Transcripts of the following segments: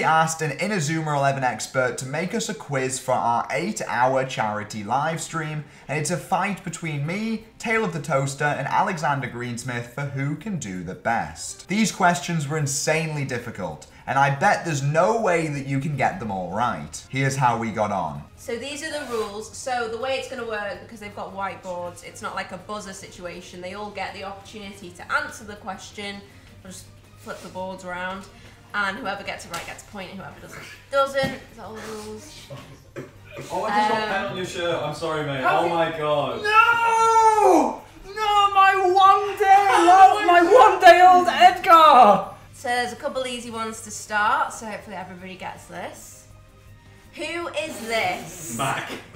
we asked an Inazuma 11 expert to make us a quiz for our 8 hour charity live stream, and it's a fight between me, Tale of the Toaster, and Alexander Greensmith for who can do the best. These questions were insanely difficult, and I bet there's no way that you can get them all right. Here's how we got on. So these are the rules. So the way it's going to work, because they've got whiteboards, it's not like a buzzer situation. They all get the opportunity to answer the question. We'll just flip the boards around, and whoever gets it right gets a point, and whoever doesn't doesn't. Is that all the rules? Oh, I just got Um, pen on your shirt. I'm sorry, mate. How Oh can- my god. No! No, my one day old, my one day old Edgar! So there's a couple easy ones to start. So hopefully everybody gets this. Who is this? Mac.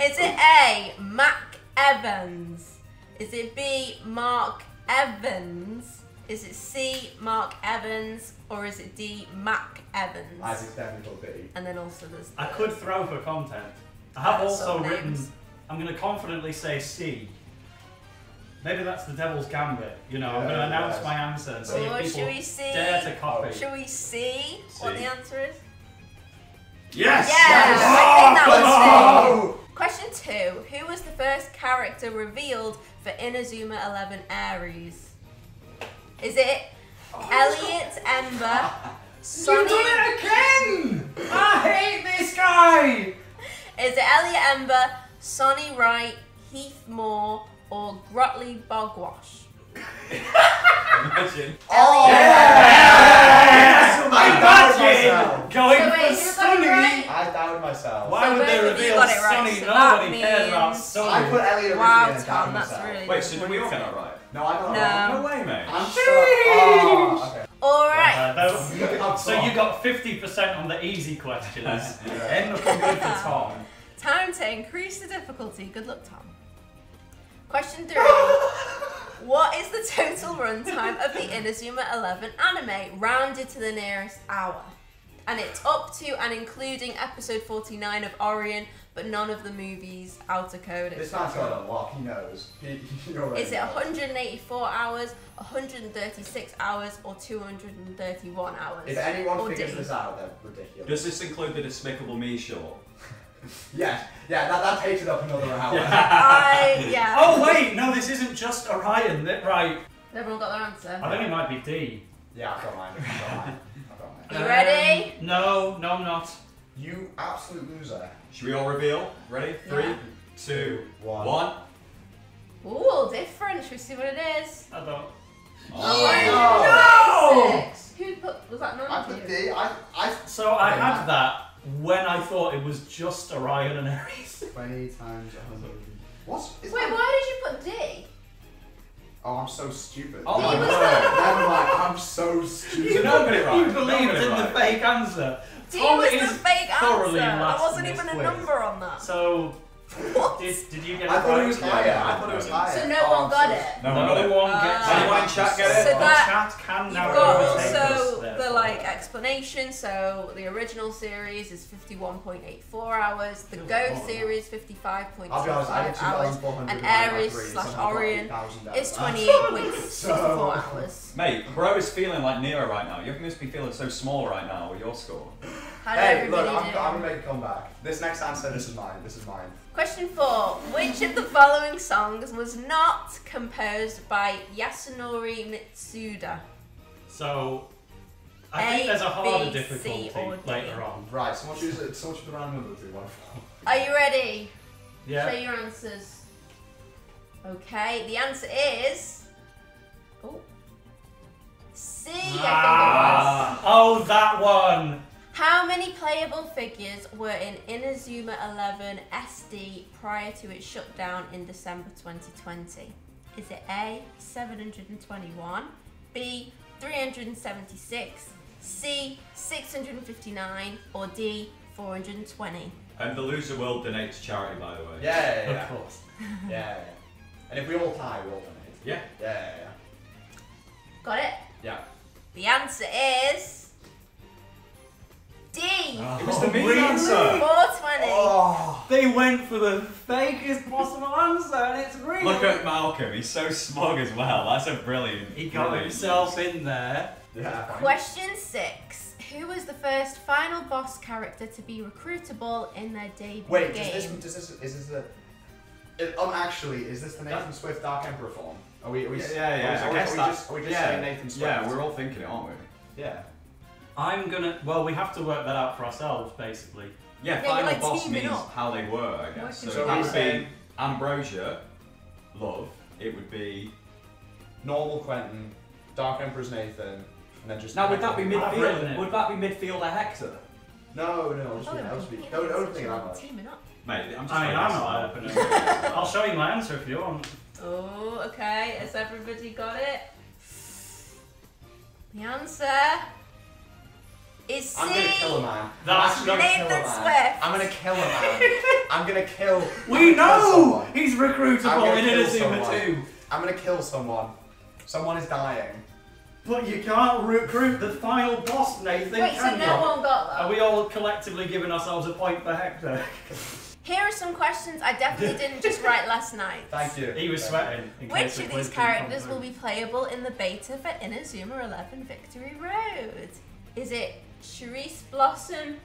Is it A. Mac Evans? Is it B. Mark Evans? Is it C. Mark Evans? Or is it D. Mac Evans? Isaac's definitely called B. And then also there's. I could throw for content. I have Uh, also written, names. I'm going to confidently say C. Maybe that's the devil's gambit. You know, I'm going to Yeah, announce yes. my answer and see Or if should people we see? dare to copy. Should we see what the answer is? Yes! Yes! Oh, I think that was! C. Question two. Who was the first character revealed for Inazuma 11 Ares? Is it Elliot Ember, Sonny? You've done it again! I hate this guy! Is it Elliot Ember, Sonny Wright, Heath Moore, or Grotley Bogwash? Imagine. Oh! Yes! I doubted Imagine myself. going So wait, for who it Sonny. right? I doubted myself. Why So would they both of you reveal got it right, Sonny? so that Nobody cares about means- Sonny. I put Elliot originally Wow, and Tom, that's myself. really Wait, so did we all get that right? No, I got it No. wrong. No way, mate. I'm so. Oh, okay. All right. Uh, those- You got so you got 50% on the easy questions. End looking good for Tom. Time to increase the difficulty. Good luck, Tom. Question three. what is the total runtime of the Inazuma 11 anime, rounded to the nearest hour? And it's up to and including episode 49 of Orion, but none of the movies, Outer Code, This man's etc. got a lock. He knows. He, he Is it knows. 184 hours, 136 hours, or 231 hours? If anyone Or figures D? this out, they're ridiculous. Does this include the Despicable Me short? Yes. Yeah, that, that takes it up another hour. I, yeah. Oh wait, no, this isn't just Orion. That right? Everyone got their answer? I think it might be D. Yeah, I've got mine. I've got mine. I've got mine. You ready? Um, no, no, I'm not. You absolute loser. Should we all reveal? Ready? Three, Yeah. two, One. one. Ooh, different. Should we see what it is? I don't. Oh, oh No! Six. Who put, was that I put of D. you? I, I. So I Okay, had Matt. that when I thought it was just Orion and Ares. 20 times 100. What's. Is Wait, that- why did you put D? Oh, I'm so stupid. Oh my Never God. Never mind. I'm so stupid. You don't get it right. You You believed get it in the fake answer. D Tom was is the fake answer. thoroughly There wasn't even a quiz. number on that. So What? did, did you get I it thought it was Yeah, higher. yeah, I thought it was no, higher. So no Oh, one I'm got it? No No one got it. one Uh, gets Anyone in chat get it? So The that- chat can You've got overtake us, also the therefore. like explanation. So the original series is 51.84 hours. The Go series 55.25 I'll be honest, I did hours. and divided Ares slash so I've got Orion 8,000 out It's of that. 28.64 So- hours. Mate, bro is feeling like Nero right now. You must be feeling so small right now with your score. How Hey, look, I'm, do? I'm gonna make a comeback. This next answer, this is mine. This is mine. Question four. Which of the following songs was not composed by Yasunori Mitsuda? So I A, think there's a harder B, C, difficulty or later on. Right, someone choose it. Someone choose the random number between one and four. Are you ready? Yeah. Show your answers. Okay, the answer is. Oh. C, I think it was. Ah, oh, that one. How many playable figures were in Inazuma 11 SD prior to its shutdown in December 2020? Is it A, 721, B, 376, C, 659, or D, 420? And the loser will donate to charity, by the way. Yeah, yeah, yeah. Of course. yeah, yeah, yeah. And if we all tie, we all donate. Yeah. Yeah, yeah, yeah. Got it? Yeah. The answer is. D, It was the me really? answer. 420. Oh. They went for the fakest possible answer, and it's real. Look at Malcolm. He's so smug as well. That's a brilliant. He got brilliant himself use. in there. Yeah. Question six. Who was the first final boss character to be recruitable in their debut Wait, does game? this, does this, is this the... It, um, actually, is this the Nathan Swift Dark Emperor form? Are we, are we, Yeah, yeah, yeah. Are I guess are we that- just, are we just yeah, saying Nathan Swift? Yeah, we're all thinking it, aren't we? Yeah. I'm gonna. Well, we have to work that out for ourselves, basically. Yeah, Yeah, you're, final like, boss teaming means up. how they were, I guess. Working So, So would saying be Ambrosia, love. It would be. normal Quentin, Dark Emperor's Nathan, and then just... Now, would that be I've written midfield? it. Would that be midfielder Hector? No, no, I was speaking, I was they speaking. were Don't, don't think teaming that up. Teaming up. Mate, I'm just I mean, I'm not opening. now. I'll show you my answer if you want. Oh, okay. Has everybody got it? The answer is C. I'm gonna kill a man. That's I'm gonna kill a Nathan man. Swift. I'm gonna kill a man. I'm gonna kill. I'm We gonna kill know someone. he's recruitable in kill Inazuma someone. too. I'm gonna kill someone. Someone is dying. But you can't recruit the final boss, Nathan. Wait, so can no you? one got that. Are we all collectively giving ourselves a point for Hector? Here are some questions I definitely didn't just write last night. Thank you. He was sweating. Which of these characters will be playable in the beta for Inazuma 11 Victory Road? Is it Charisse Blossom,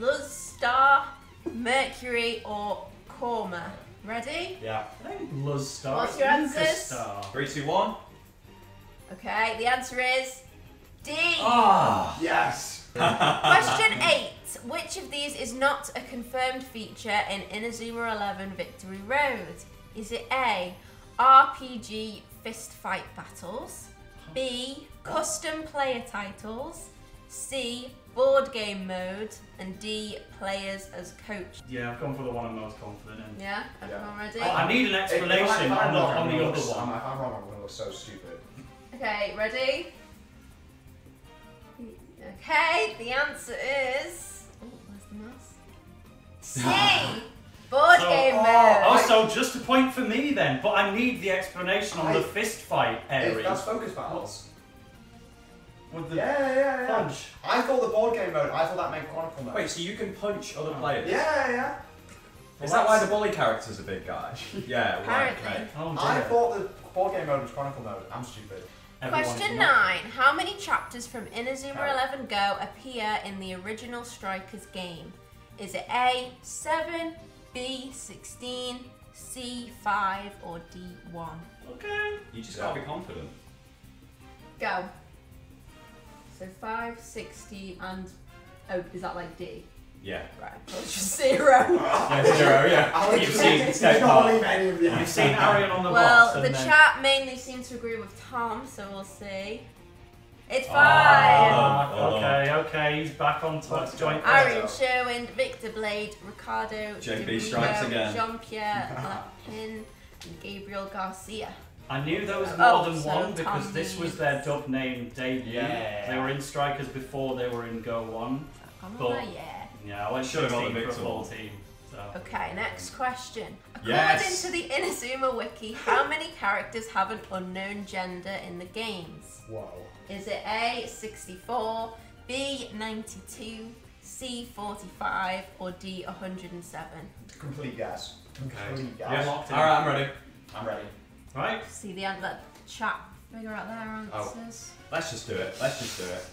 Luz Star, Mercury, or Korma? Ready? Yeah. I think Luz Star. What's your Lucas answers? Star. Three, two, one. Okay, the answer is D. Ah. Yes. Question 8. Which of these is not a confirmed feature in Inazuma 11 Victory Road? Is it A. RPG fist fight battles? B. Custom player titles? C. Board game mode? And D. Players as coach? Yeah, I've gone for the one I'm most confident in. Yeah? Everyone ready? I need an If- if explanation if I'm on the, wrong, on I'm the other one. If I'm wrong, I'm gonna look so stupid. Okay, ready? Okay, the answer is. Oh, where's the mouse? C. Board So- game oh, mode. Oh, so just a point for me then, but I need the explanation on I- the fist fight area. that's focus battles. With the Yeah, yeah, yeah. yeah. punch. I thought the board game mode. I thought that meant Chronicle mode. Wait, so you can punch other Oh. players? Yeah, yeah. Is that why the bully character's a big guy? yeah, right. Apparently. Okay. Oh, I thought the board game mode was Chronicle mode. I'm stupid. Everyone's Question 9. How many chapters from Inazuma Okay. 11 Go appear in the original Strikers game? Is it A, 7, B, 16, C, 5, or D, 1? Okay. You just gotta be confident. Go. So 5, 16, and. Oh, is that like D? Yeah. Right, so it's just 0. Yeah, zero, yeah. You've seen you Step don't Up. believe any of the You've seen Arion on the well, box. the then... chat mainly seems to agree with Tom, so we'll see. It's 5. Ah, Oh. okay, okay, he's back on top. Let's Joint go. Arion Sherwind, Victor Blade, Ricardo, JB Domingo, strikes again. Jean-Pierre Lapin, and Gabriel Garcia. I I knew there was Oh, more than so one because Tom this was their dub name debut. Yeah. They were in Strikers before they were in Go 1. Oh, But- yeah. Yeah, I went Should've got the 16 for a Victor full team. So. Okay, next question. According Yes. to the Inazuma Wiki, how many characters have an unknown gender in the games? Whoa. Is it A, 64, B, 92, C, 45, or D, 107? Complete guess. Complete guess. Yeah. Locked in. Alright, I'm ready. I'm ready. Right? See the answer, chat, figure out their Oh. answers. Let's just do it. Let's just do it.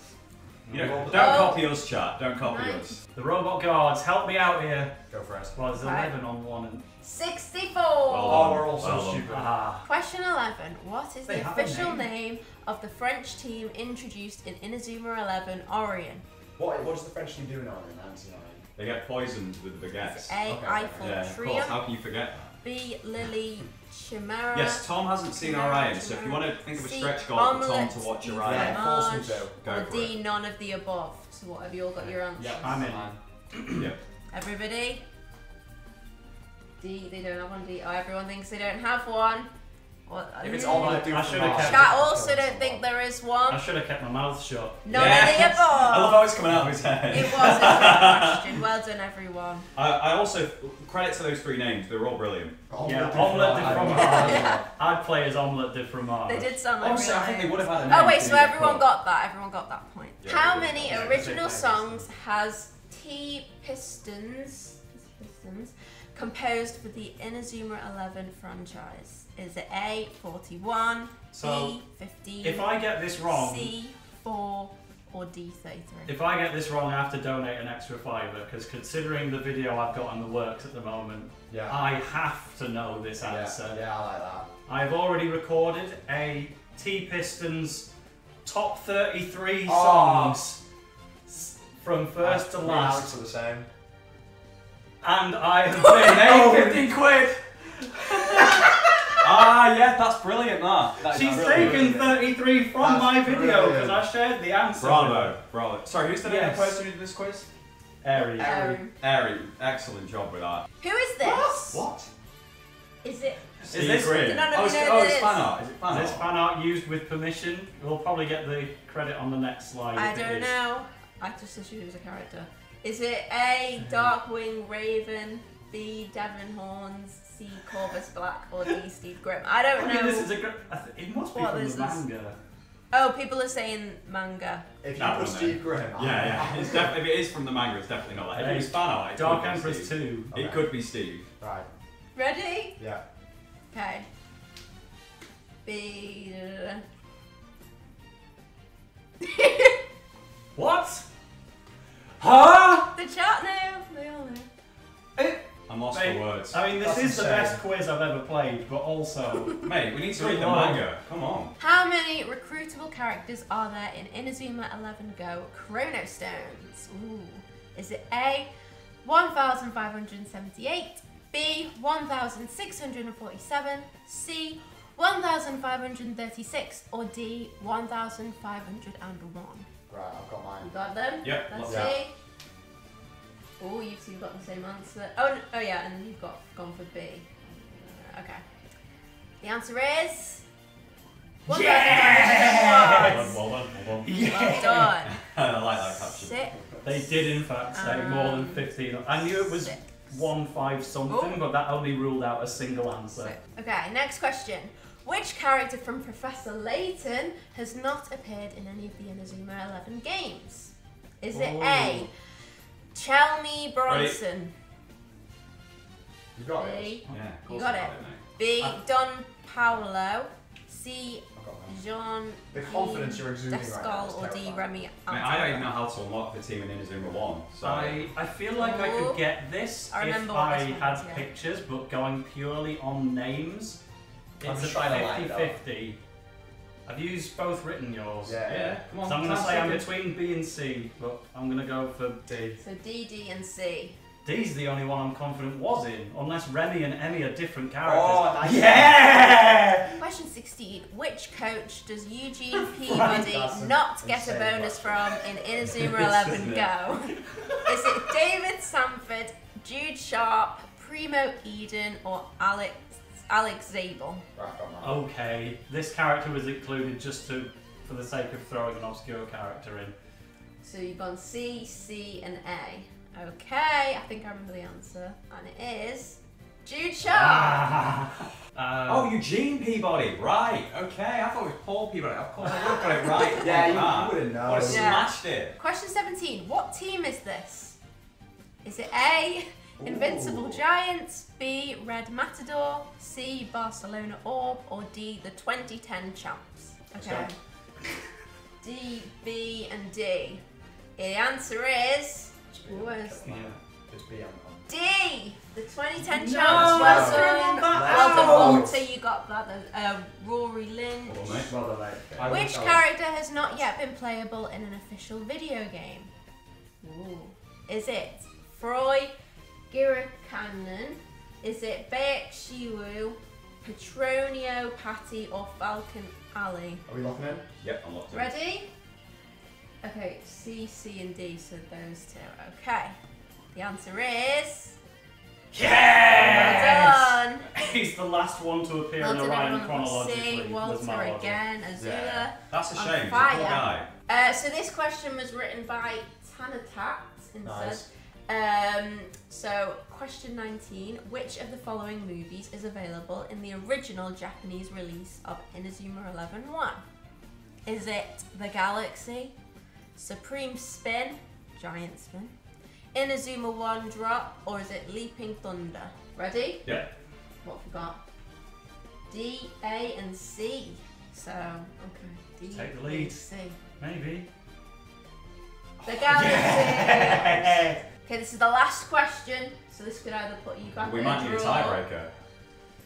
You know, don't Oh. copy us, chat. Don't copy Nine. us. The robot guards, help me out here. Go for it. Well, there's Right. 11 on one. And... 64! Oh, we're all so Well done. stupid. Ah. Question 11. What is They the official name. name. of the French team introduced in Inazuma 11 Orion? What, what does the French team do now in 99? They get poisoned with the baguettes. A. Okay, Eiffel Yeah, of course. How can you forget that? B. Lily Chimera. Yes, Tom hasn't seen Chimera, Orion, so if you want to think of a C. stretch goal for Tom to watch Eva Orion, Yeah, force me to. go Or for D. it. None of the above. So what have you all got your answers? Yeah, I'm in. Yeah. Everybody? D. They don't have one D. Oh, everyone thinks they don't have one. What? If it's all I do I should've kept- Chat I'll also don't think there is one. I should have kept my mouth shut. None Yes. of the above. I love how it's coming out of his head. It was a trick question. Well done, everyone. I, I also credit to those three names. They were all brilliant. Yeah, de omelette de fromage. fromage. I'd play as omelette de fromage. They did sound like Honestly, real I think they would have had a oh, name. Oh wait, so everyone caught. got that. Everyone got that point. Yeah, How many Yeah, original songs has T Pistons Pistons composed for the Inazuma 11 franchise? Is it A 41, So, B 15, If I get this wrong, C 4, or D 33? If I get this wrong, I have to donate an extra fiver because considering the video I've got on the works at the moment, Yeah. I have to know this answer. Yeah, I like that. I've already recorded a T-Pistonz top 33 Oh. songs s- from first to Me and Alex last, are the same. and I have Hey, been 15 quid! Ah, yeah, that's brilliant, that. that is She's brilliant. taken 33 from That's my video because. I shared the answer. Bravo, bravo. Sorry, who's the name of Yes. the person who did this quiz? Aries. Um, Ari, excellent job with that. who is this? What? Is it? Is this None of oh, it's, know oh, it's it fan is. art. Is it fan Is this fan art used with permission? We'll probably get the credit on the next slide. I if don't is. know. I just assumed it was a character. Is it A. Darkwing Raven, B. Devon Horns, C. Corvus Black, or D. Steve Grimm? I I don't mean, know. this is a gr- I th- It must be What from the this? manga. Oh, people are saying manga. If you That put one, Steve eh? then. Graham, Yeah, yeah. It's def- if it is from the manga, it's definitely not that. If it was fan art, Dark could be Empress Steve. 2. Okay. It could be Steve. Right. Ready? Yeah. Okay. B. Uh, what? Huh? the chat now. They all know. I'm lost Mate, for words. I mean, this That's is the best quiz I've ever played, but also. Mate, we need to read the on. manga. Come on. How many recruitable characters are there in Inazuma 11 Go Chrono Stones? Ooh. Is it A, 1,578, B, 1,647, C, 1,536, or D, 1,501? Right, I've got mine. You got them? Yep, Let's lots. see. Oh, you two got the same answer. Oh, n- oh yeah, and you've got gone for B. Okay. The answer is. Yeah! 1,501. Well done, well done. Well done. I like that caption. Six. They did, in fact, say more than Um, 15. I knew it was Six. 1 5 something, Oh. but that only ruled out a single answer. Six. Okay, next question. Which character from Professor Layton has not appeared in any of the Inazuma 11 games? Is it A. Chelmy Bronson, You got it. B. Yeah, You got I it. mate. B. Uh, Don Paolo, C. I've. Jean The confidence you're exuding right now Descole, is or D. terrifying. Remy Mate, I don't even know how to unlock the team in Inazuma 1. So I, I feel like I Oh. could get this I if I this one had was, yeah. pictures, but going purely on names, I'm it's just a trying to line 50 it up. 50. Have you both written yours? Yeah. yeah, come on. So I'm going to say I'm between B and C, but I'm going to go for D. So D, D, and C. D's the only one I'm confident was in, unless Remy and Emmy are different characters. Oh, nice. Yeah! Question 16. Which coach does Eugene Peabody That's not get a bonus question. from in Inazuma It is, 11? Go? Is it David Sanford, Jude Sharp, Primo Eden, or Alex Alex Zabel? Right, I've got mine. Okay, this character was included just to, for the sake of throwing an obscure character in. So you've gone C, C, and A. Okay, I think I remember the answer. And it is Jude Sharp. Ah. Uh, Oh, Eugene Peabody, right? Okay, I thought it was Paul Peabody. Of course, I would have got it right. Yeah, you- Ah, you wouldn't know. Would have Yeah. smashed it. Question 17. What team is this? Is it A, Invincible Giants, B, Red Matador, C, Barcelona Orb, or D, the 2010 champs? Okay. D, B, and D. The answer is. Where's yeah. It's B on on. D, the 2010 champs. No, well done. Well done. Walter. You got that. Uh, Rory Lynch. Well, mate. Well mate. Which wish I was- character has not yet been playable in an official video game? Ooh. Is it Froy Girikanen? Is it Baek Shiwu, Petronio Patty, or Falcon Alley? Are we locking in? Yep, I'm locked in. Ready? Okay, C, C, and D, so those two. Okay. The answer is. Yes! Well done! He's the last one to appear Well in done, Orion everyone. I've got chronologically. C, Walter again, Azula. Yeah. That's a shame. He's a fire. guy. Uh, so this question was written by Tanatat instead. Nice. Um, so question 19. Which of the following movies is available in the original Japanese release of Inazuma 11 1? Is it The Galaxy, Supreme Spin, Giant Spin, Inazuma 1 Drop, or is it Leaping Thunder? Ready? Yeah. What have we got? D, A, and C. So, okay. D, Take the lead. C. Maybe. The galaxy. Okay, this is the last question, so this could either put you back We might need a tiebreaker.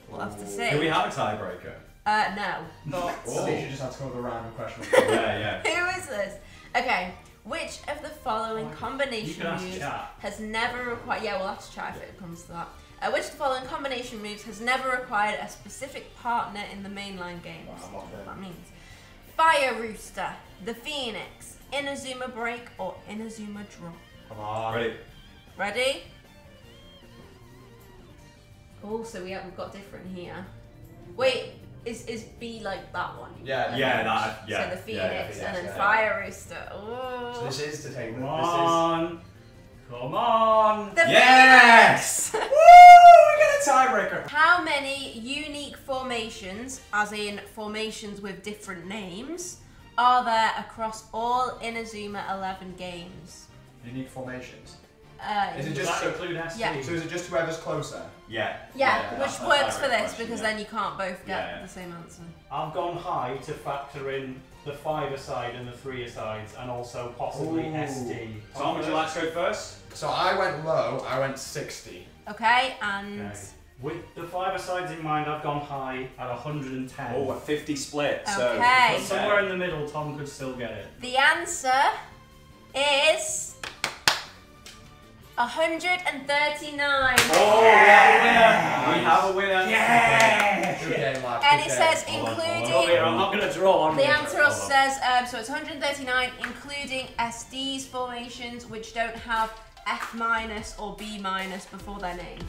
We'll have to see. Do we have a tiebreaker? Uh, no. But So you should just have to come up with a random question. yeah, yeah. who is this? Okay, which of the following You combination moves has never required? Yeah, we'll have to try if it comes to that. Uh, which of the following combination moves has never required a specific partner in the mainline games? Wow, I'm locked in. What that means. Fire Rooster, the Phoenix, Inazuma Break, or Inazuma Drop. Come on. Ready? Ready? Oh, so we have, we've got different here. Wait, is is B like that one? Yeah. Yeah, that. Yeah. so the yeah, Phoenix yeah, and then yeah. Fire Rooster. Oh. So this is to take. Come This on. Come on. the Yes! Woo! We got a tiebreaker. How many unique formations, as in formations with different names, are there across all Inazuma 11 games? unique formations. Uh, Is it just that include SD? Yeah. So is it just whoever's closer? Yeah. yeah, yeah, which that's a works for this question, because yeah. then you can't both get Yeah, yeah. the same answer. I've gone high to factor in the five aside and the three asides, and also possibly Ooh. SD. Tom, would you like to go first? So I went low. I went 60. Okay, and Okay. With the five asides in mind, I've gone high at 110. Oh, a 50 split. So Okay. But somewhere in the middle, Tom could still get it. the answer is 139. Oh, we have a winner. We have a winner. Yeah! Good game. And it game. says Hold on, hold on. Including. I'm not going to draw on The you. answer Hold says um, so it's 139, including SD's formations which don't have F minus or B minus before their name.